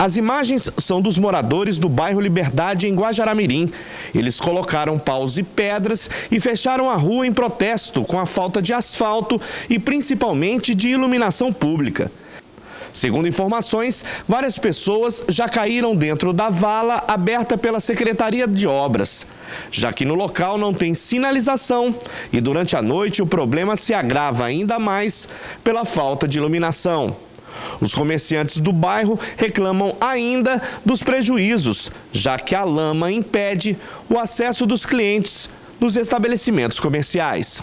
As imagens são dos moradores do bairro Liberdade, em Guajaramirim. Eles colocaram paus e pedras e fecharam a rua em protesto com a falta de asfalto e principalmente de iluminação pública. Segundo informações, várias pessoas já caíram dentro da vala aberta pela Secretaria de Obras, já que no local não tem sinalização e durante a noite o problema se agrava ainda mais pela falta de iluminação. Os comerciantes do bairro reclamam ainda dos prejuízos, já que a lama impede o acesso dos clientes nos estabelecimentos comerciais.